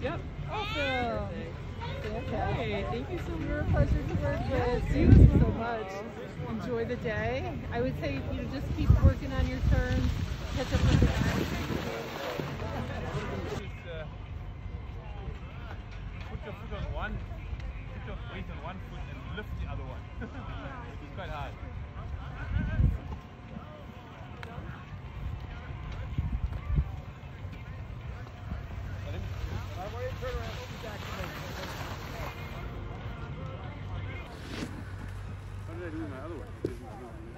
yep. Awesome. Okay. Thank you so much. You're a pleasure to work with. Thank you so much. Enjoy the day. I would say you know just keep working on your turns. Catch up with your Put your foot on one. Put your weight on one. I do in my other one?